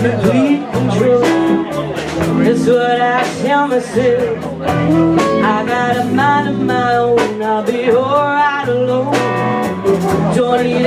Complete control. That's what I tell myself I got a mind of my own I'll be alright alone Don't need